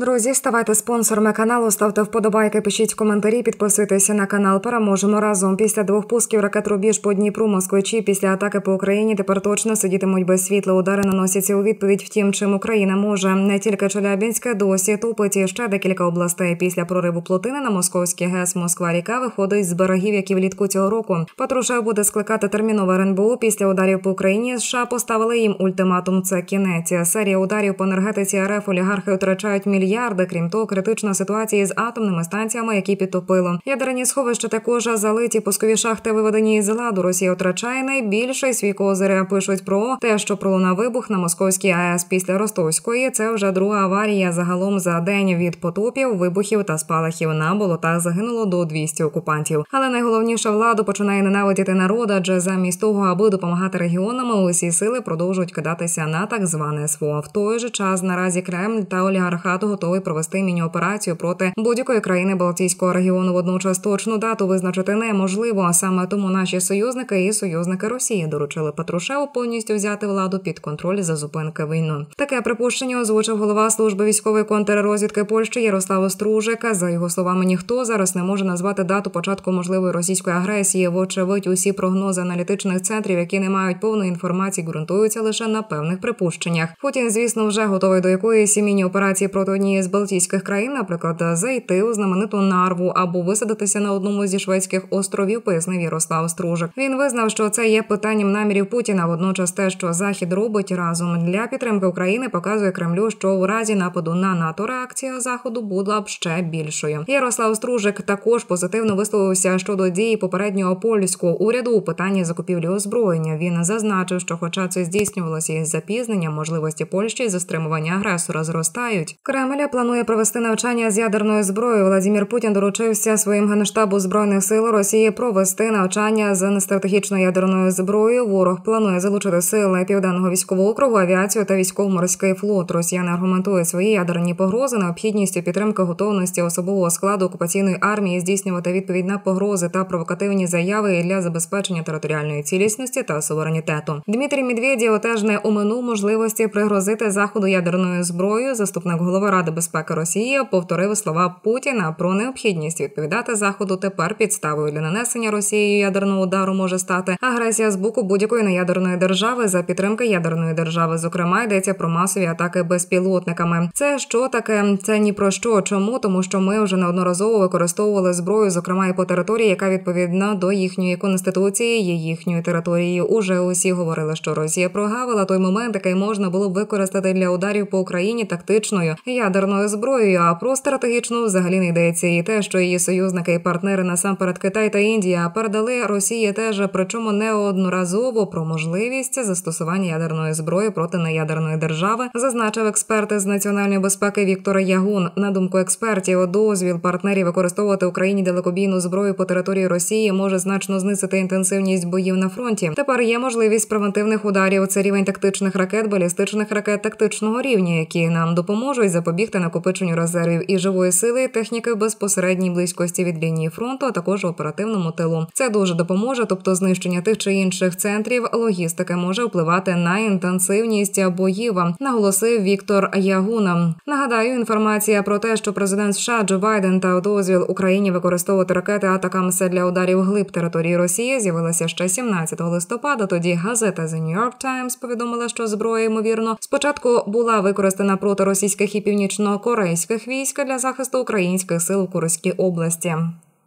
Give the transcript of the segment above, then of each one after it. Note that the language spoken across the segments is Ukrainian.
Друзі, ставайте спонсорами каналу, ставте вподобайки, пишіть коментарі, підписуйтеся на канал. Переможемо разом. Після двох пусків ракет рубіж по Дніпру, москвичі після атаки по Україні тепер точно сидітимуть без світла. Удари наносяться у відповідь. Втім, чим Україна може не тільки Челябінське, досі тупить ще декілька областей. Після прориву плотини на московський ГЕС Москва ріка виходить з берегів, які влітку цього року. Патрушев буде скликати термінове РНБО. Після ударів по Україні США поставили їм ультиматум. Це кінець. Серія ударів по енергетиці РФ олігархи втрачають мільйони мільярди. Крім того, критична ситуація з атомними станціями, які підтопило. Ядерні сховища також залиті пускові шахти виведені із ладу. Росія втрачає найбільший свій козир. Пишуть про те, що пролунав вибух на московській АЕС після Ростовської. Це вже друга аварія. Загалом за день від потопів, вибухів та спалахів на болотах загинуло до 200 окупантів. Але найголовніше владу починає ненавидіти народ, адже замість того, аби допомагати регіонам, усі сили продовжують кидатися на так зване СВО. В той же час наразі Кремль та олігархату готовий провести міні-операцію проти будь-якої країни Балтійського регіону. Водночас точну дату визначити неможливо. А саме тому наші союзники і союзники Росії доручили Патрушеву повністю взяти владу під контроль за зупинки війну. Таке припущення озвучив голова служби військової контррозвідки Польщі Ярослав Остружик. За його словами, ніхто зараз не може назвати дату початку можливої російської агресії. Вочевидь, усі прогнози аналітичних центрів, які не мають повної інформації, ґрунтуються лише на певних припущеннях. Путін, звісно, вже готовий до якоїсь міні-операції проти однієї з Балтійських країн, наприклад, зайти у знамениту нарву або висадитися на одному зі шведських островів, пояснив Ярослав Стружик. Він визнав, що це є питанням намірів Путіна. Водночас, те, що Захід робить разом для підтримки України, показує Кремлю, що у разі нападу на НАТО реакція заходу була б ще більшою. Ярослав Стружик також позитивно висловився щодо дії попереднього польського уряду у питанні закупівлі озброєння. Він зазначив, що, хоча це здійснювалося із запізненням, можливості Польщі за стримування агресора зростають. Кремля планує провести навчання з ядерною зброєю. Владимир Путін доручився своїм генштабу збройних сил Росії провести навчання з нестратегічною ядерною зброєю. Ворог планує залучити сили південного військового округу, авіацію та військово-морський флот. Росіяни аргументують свої ядерні погрози необхідністю підтримки готовності особового складу окупаційної армії здійснювати відповідь на погрози та провокативні заяви для забезпечення територіальної цілісності та суверенітету. Дмитрій Медведєв теж не оминув можливості пригрозити заходу ядерною зброєю. Заступник голови ради безпеки Росії повторив слова Путіна про необхідність відповідати заходу. Тепер підставою для нанесення Росією ядерного удару може стати агресія з боку будь-якої неядерної держави за підтримки ядерної держави. Зокрема, йдеться про масові атаки безпілотниками. Це що таке? Це ні про що. Чому тому, що ми вже неодноразово використовували зброю, зокрема і по території, яка відповідна до їхньої конституції, є їхньою територією. Уже усі говорили, що Росія прогавила той момент, який можна було б використати для ударів по Україні тактичною ядерною зброєю. А про стратегічну взагалі не йдеться. І те, що її союзники і партнери насамперед Китай та Індія передали Росії теж, причому неодноразово про можливість застосування ядерної зброї проти неядерної держави, зазначив експерт з національної безпеки Віктор Ягун. На думку експертів, дозвіл партнерів використовувати Україні далекобійну зброю по території Росії може значно знизити інтенсивність боїв на фронті. Тепер є можливість превентивних ударів. Це рівень тактичних ракет, балістичних ракет тактичного рівня, які нам допоможуть запобігти накопиченню резервів і живої сили і техніки в безпосередній близькості від лінії фронту, а також оперативному тилу. Це дуже допоможе, тобто знищення тих чи інших центрів логістики може впливати на інтенсивність боїв. Наголосив Віктор Ягуна. Нагадаю, інформація про те, що президент США Джо Байден та дозвіл Україні використовувати ракети Атакамс для ударів глиб території Росії з'явилася ще 17 листопада. Тоді газета The New York Times повідомила, що зброя ймовірно спочатку була використана проти російських і північно-корейських військ для захисту українських сил у Курській області.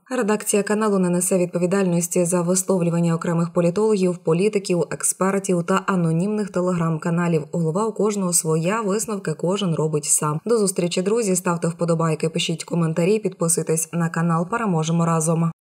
Редакція каналу не несе відповідальності за висловлювання окремих політологів, політиків, експертів та анонімних телеграм-каналів. Голова у кожного своя висновки кожен робить сам. До зустрічі друзі ставте вподобайки, пишіть коментарі, підписуйтесь на канал. Переможемо разом.